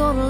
gonna.